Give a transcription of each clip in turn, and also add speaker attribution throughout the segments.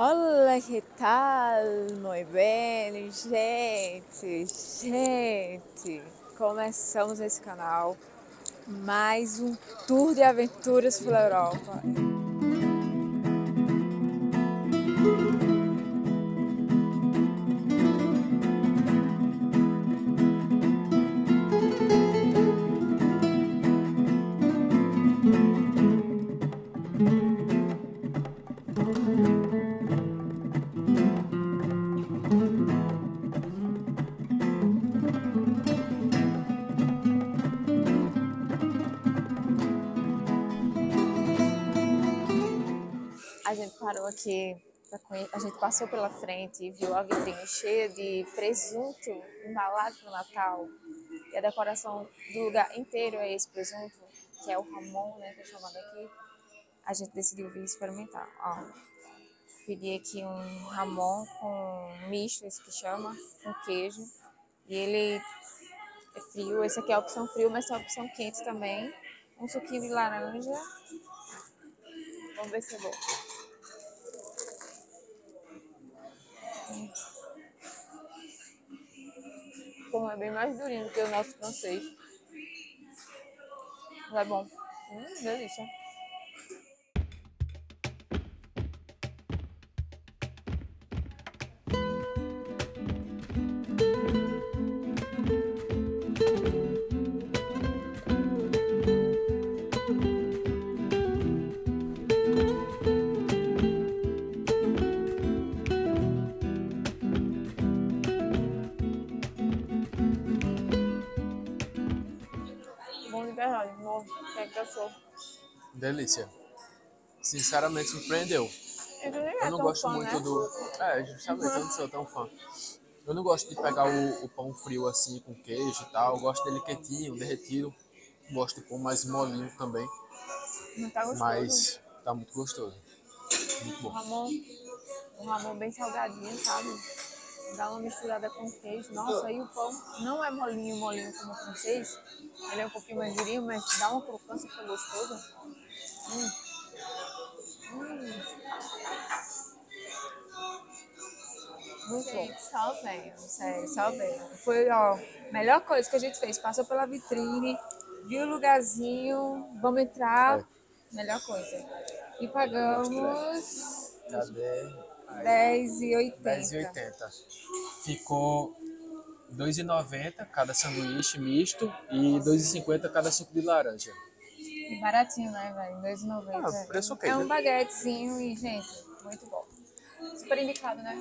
Speaker 1: Olá, que tal? Muito bem, gente, gente. Começamos esse canal mais um tour de aventuras pela Europa. Aqui, pra conhe- a gente passou pela frente e viu a vitrine cheia de presunto embalado para o Natal. E a decoração do lugar inteiro é esse presunto, que é o Ramon, né, que é chamado aqui. A gente decidiu vir experimentar. Ó, pedi aqui um Ramon com misto, esse que chama, com queijo. E ele é frio, esse aqui é a opção frio, mas tem a opção quente também. Um suquinho de laranja. Vamos ver se é bom. Como é bem mais durinho que o nosso francês. Mas é bom. Hum, delícia.
Speaker 2: Delícia. Sinceramente surpreendeu. Eu não gosto muito
Speaker 1: né?
Speaker 2: do. É, justamente, eu não sou tão fã. Eu não gosto de pegar o, o pão frio assim com queijo e tal. Eu gosto dele quentinho, derretido. Gosto de pão mais molinho também.
Speaker 1: Não tá gostoso.
Speaker 2: Mas tá muito gostoso. Muito
Speaker 1: O
Speaker 2: bom.
Speaker 1: Ramon, um Ramon bem salgadinho, sabe? Dá uma misturada com queijo. Nossa, aí o pão não é molinho, molinho como o francês. Ele é um pouquinho mais durinho, mas dá uma crocância que é gostoso. Muito bom. Só venho, sério, só venho. Foi, ó, melhor coisa que a gente fez. Passou pela vitrine, viu o lugarzinho, vamos entrar.
Speaker 2: É.
Speaker 1: Melhor coisa. E pagamos
Speaker 2: Cadê? Aí,
Speaker 1: 10,80.
Speaker 2: 10,80. Ficou 2,90 cada sanduíche misto e 2,50 cada suco de laranja.
Speaker 1: E baratinho, né, velho? 2,90.
Speaker 2: Ah, preço ok,
Speaker 1: É um
Speaker 2: né?
Speaker 1: baguetezinho e, gente, muito bom. Super indicado, né?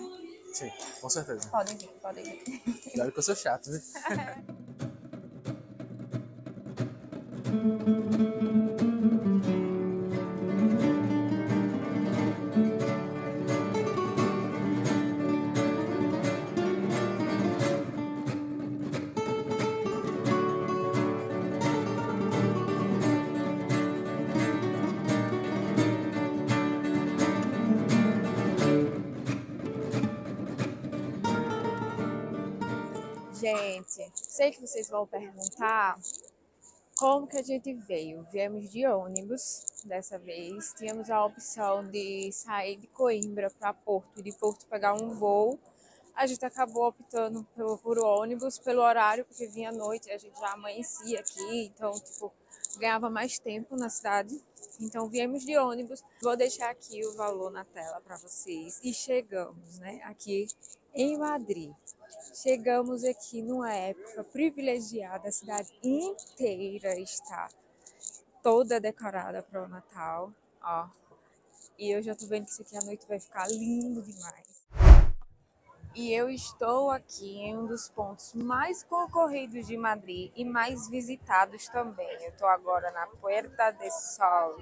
Speaker 2: Sim, com certeza.
Speaker 1: Podem vir, podem vir.
Speaker 2: Claro que eu sou chato, viu?
Speaker 1: Gente, sei que vocês vão perguntar como que a gente veio. Viemos de ônibus dessa vez. Tínhamos a opção de sair de Coimbra para Porto e de Porto pegar um voo. A gente acabou optando por, por ônibus, pelo horário, porque vinha à noite, a gente já amanhecia aqui, então, tipo, ganhava mais tempo na cidade. Então, viemos de ônibus. Vou deixar aqui o valor na tela para vocês. E chegamos, né, aqui em Madrid. Chegamos aqui numa época privilegiada, a cidade inteira está toda decorada para o Natal, ó. E eu já tô vendo que isso aqui à noite vai ficar lindo demais. E eu estou aqui em um dos pontos mais concorridos de Madrid e mais visitados também. Eu estou agora na Puerta de Sol.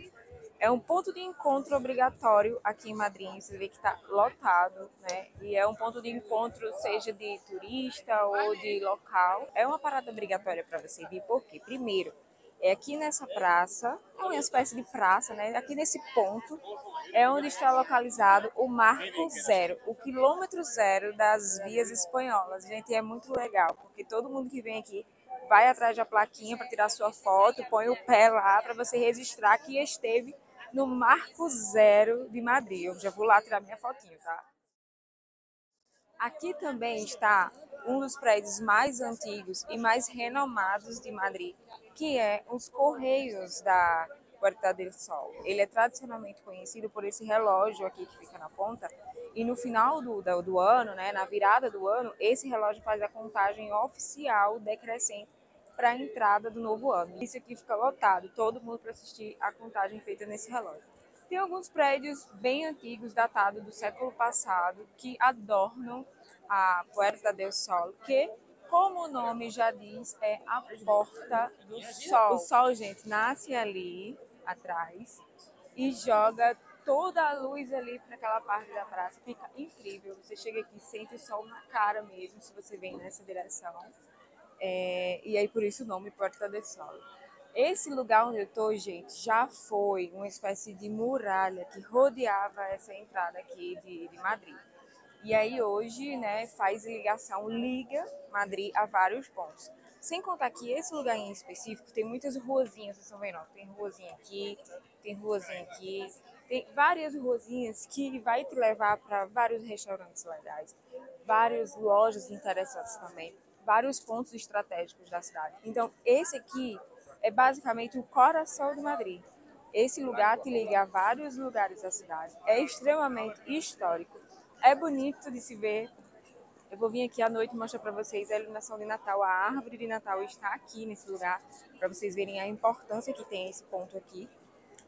Speaker 1: É um ponto de encontro obrigatório aqui em Madrid. Você vê que está lotado, né? E é um ponto de encontro, seja de turista ou de local. É uma parada obrigatória para você vir, porque, primeiro, é aqui nessa praça, é uma espécie de praça, né? Aqui nesse ponto é onde está localizado o Marco Zero, o quilômetro zero das vias espanholas. Gente, é muito legal, porque todo mundo que vem aqui vai atrás da plaquinha para tirar sua foto, põe o pé lá para você registrar que esteve no Marco Zero de Madrid. Eu já vou lá tirar minha fotinho, tá? Aqui também está um dos prédios mais antigos e mais renomados de Madrid, que é os Correios da Puerta del Sol. Ele é tradicionalmente conhecido por esse relógio aqui que fica na ponta, e no final do, do, do ano, né, na virada do ano, esse relógio faz a contagem oficial decrescente para a entrada do novo ano. Isso aqui fica lotado, todo mundo para assistir a contagem feita nesse relógio. Tem alguns prédios bem antigos, datados do século passado, que adornam a Puerta del Sol, que, como o nome já diz, é a porta do sol. O sol, gente, nasce ali atrás e joga toda a luz ali para aquela parte da praça. Fica incrível. Você chega aqui, sente o sol na cara mesmo, se você vem nessa direção. É, e aí, por isso o nome Porta del Sol. Esse lugar onde eu estou, gente, já foi uma espécie de muralha que rodeava essa entrada aqui de, de Madrid. E aí hoje, né, faz ligação, liga Madrid a vários pontos. Sem contar que esse lugar em específico tem muitas ruazinhas, vocês estão vendo? Tem ruazinha aqui, tem ruazinha aqui, tem várias ruazinhas que vai te levar para vários restaurantes legais, várias lojas interessantes também, vários pontos estratégicos da cidade. Então, esse aqui é basicamente o coração de Madrid. Esse lugar te liga a vários lugares da cidade. É extremamente histórico é bonito de se ver. Eu vou vir aqui à noite mostrar para vocês a iluminação de Natal. A árvore de Natal está aqui nesse lugar, para vocês verem a importância que tem esse ponto aqui.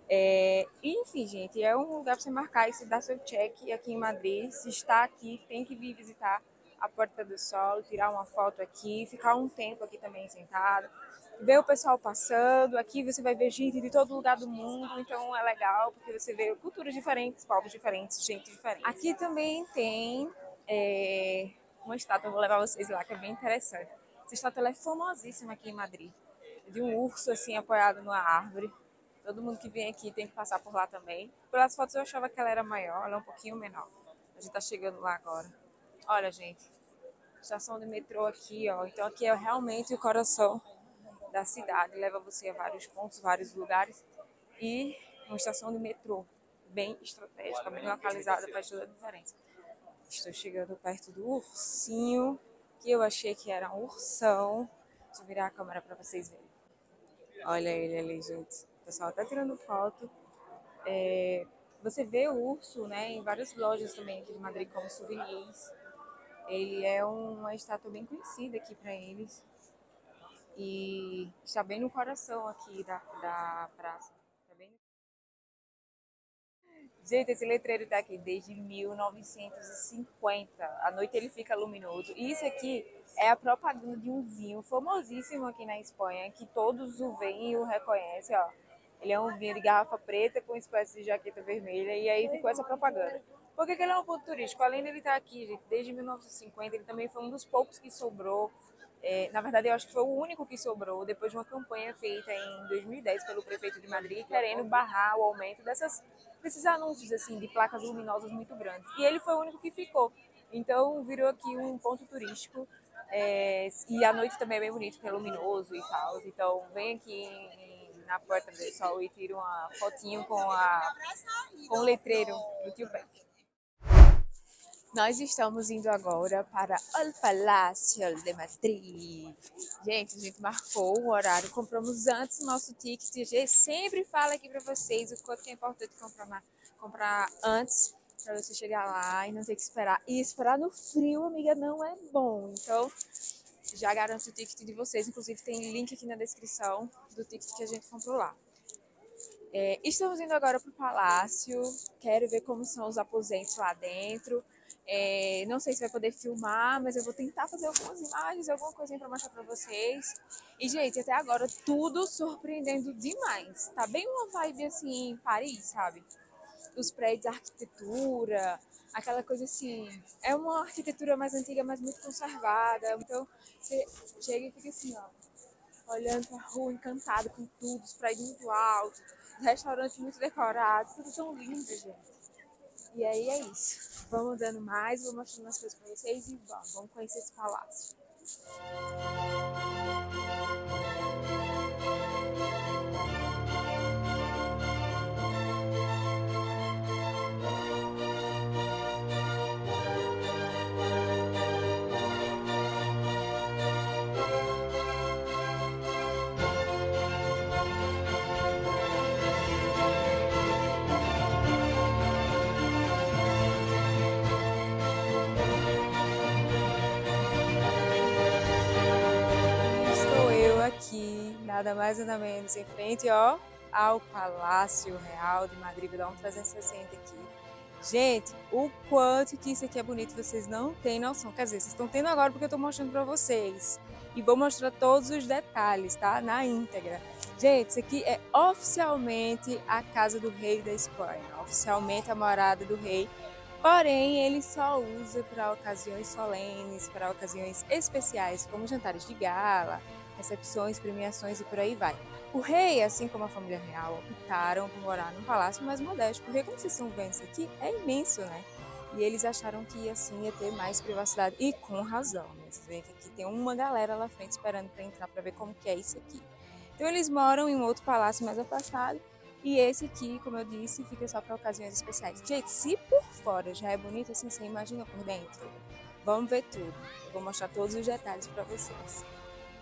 Speaker 1: É, enfim, gente, é um lugar para você marcar e se dar seu check aqui em Madrid. Se está aqui, tem que vir visitar a Porta do Sol, tirar uma foto aqui, ficar um tempo aqui também sentado, ver o pessoal passando. Aqui você vai ver gente de todo lugar do mundo, então é legal porque você vê culturas diferentes, povos diferentes, gente diferente. Aqui também tem é, uma estátua, vou levar vocês lá, que é bem interessante. Essa estátua é famosíssima aqui em Madrid, de um urso assim apoiado numa árvore. Todo mundo que vem aqui tem que passar por lá também. Pelas fotos eu achava que ela era maior, ela é um pouquinho menor. A gente tá chegando lá agora. Olha, gente, estação de metrô aqui, ó. Então aqui é realmente o coração da cidade, leva você a vários pontos, vários lugares e uma estação de metrô bem estratégica, bem localizada, faz toda a diferença. Estou chegando perto do ursinho, que eu achei que era um ursão. Deixa eu virar a câmera para vocês verem. Olha ele ali, gente. O pessoal tá tirando foto. É, você vê o urso né, em várias lojas também aqui de Madrid como souvenirs. Ele é uma estátua bem conhecida aqui para eles e está bem no coração aqui da, da praça. Tá bem... Gente, esse letreiro está aqui desde 1950. À noite ele fica luminoso. E isso aqui é a propaganda de um vinho famosíssimo aqui na Espanha, que todos o veem e o reconhecem, ó. Ele é um vinho de garrafa preta com espécie de jaqueta vermelha e aí ficou essa propaganda. Por que, que ele é um ponto turístico? Além dele estar aqui, gente, desde 1950, ele também foi um dos poucos que sobrou é, na verdade, eu acho que foi o único que sobrou depois de uma campanha feita em 2010 pelo prefeito de Madrid, querendo barrar o aumento dessas, desses anúncios assim de placas luminosas muito grandes. E ele foi o único que ficou. Então, virou aqui um ponto turístico. É, e a noite também é bem bonito, porque é luminoso e tal. Então, vem aqui em, na Porta do Sol e tira uma fotinho com, a, com o letreiro do tio Pepe. Nós estamos indo agora para o Palácio de Madrid. Gente, a gente marcou o horário, compramos antes o nosso ticket. A gente sempre fala aqui para vocês o quanto é importante comprar, comprar antes para você chegar lá e não ter que esperar. E esperar no frio, amiga, não é bom. Então, já garanto o ticket de vocês. Inclusive, tem link aqui na descrição do ticket que a gente comprou lá. É, estamos indo agora para o palácio. Quero ver como são os aposentos lá dentro. É, não sei se vai poder filmar, mas eu vou tentar fazer algumas imagens, alguma coisinha para mostrar para vocês. E, gente, até agora tudo surpreendendo demais. Tá bem uma vibe assim em Paris, sabe? Os prédios, a arquitetura, aquela coisa assim. É uma arquitetura mais antiga, mas muito conservada. Então, você chega e fica assim, ó, olhando pra rua, encantado com tudo, os prédios muito altos, os restaurantes muito decorados, tudo tão lindo, gente. E aí é isso. Vamos dando mais, vou mostrando as coisas para vocês e vamos, vamos conhecer esse palácio. Nada mais nada menos em frente, ó, ao Palácio Real de Madrid. Vou dar um 360 aqui. Gente, o quanto que isso aqui é bonito, vocês não têm noção. Quer dizer, vocês estão tendo agora porque eu estou mostrando para vocês. E vou mostrar todos os detalhes, tá? Na íntegra. Gente, isso aqui é oficialmente a casa do rei da Espanha. Oficialmente a morada do rei. Porém, ele só usa para ocasiões solenes, para ocasiões especiais, como jantares de gala, recepções, premiações e por aí vai. O rei, assim como a família real, optaram por morar num palácio mais modesto, porque como vocês estão vendo isso aqui, é imenso, né? E eles acharam que assim ia ter mais privacidade, e com razão, né? Vocês veem que aqui tem uma galera lá frente esperando para entrar para ver como que é isso aqui. Então eles moram em um outro palácio mais afastado, e esse aqui, como eu disse, fica só para ocasiões especiais. Gente, se por fora já é bonito assim, você imagina por dentro? Vamos ver tudo. Eu vou mostrar todos os detalhes para vocês.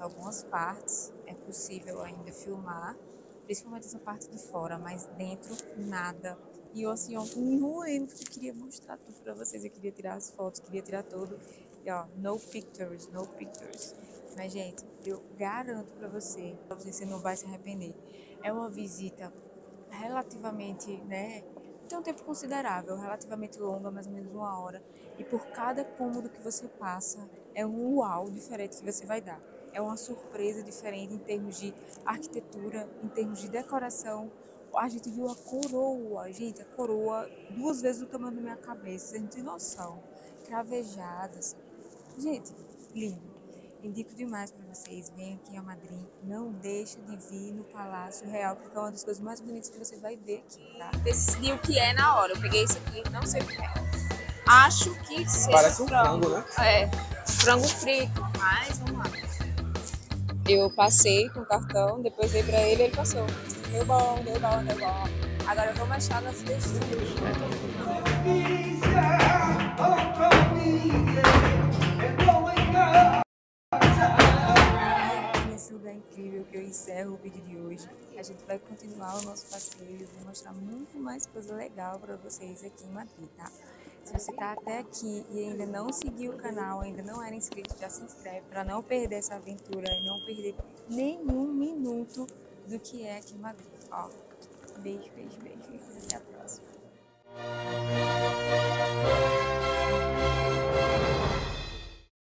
Speaker 1: algumas partes é possível ainda filmar, principalmente essa parte de fora, mas dentro nada. E eu assim, ó, moendo, porque eu queria mostrar tudo pra vocês, eu queria tirar as fotos, queria tirar tudo. E ó, no pictures, no pictures. Mas, gente, eu garanto pra você, pra você, você não vai se arrepender. É uma visita relativamente, né, tem um tempo considerável, relativamente longa, mais ou menos uma hora. E por cada cômodo que você passa, é um uau diferente que você vai dar é uma surpresa diferente em termos de arquitetura, em termos de decoração. A gente viu a coroa, gente, a coroa duas vezes o tamanho da minha cabeça, a gente tem noção. Cravejadas. Gente, lindo. Indico demais para vocês, venham aqui a Madrid, não deixe de vir no Palácio Real, porque é uma das coisas mais bonitas que você vai ver aqui, tá? Decidi o que é na hora, eu peguei isso aqui, não sei o que é. Acho que seja
Speaker 2: Parece um frango, frango né?
Speaker 1: É, frango frito, mas vamos lá. Eu passei com o cartão, depois dei pra ele e ele passou. Deu bom, deu bom, deu bom. Agora vamos achar nas destinos. Nesse lugar incrível que eu encerro o vídeo de hoje, a gente vai continuar o nosso passeio, vou mostrar muito mais coisa legal para vocês aqui em Madrid, tá? Se você está até aqui e ainda não seguiu o canal, ainda não era inscrito, já se inscreve para não perder essa aventura e não perder nenhum minuto do que é aqui em Madrid. Ó, beijo, beijo, beijo. Até a próxima.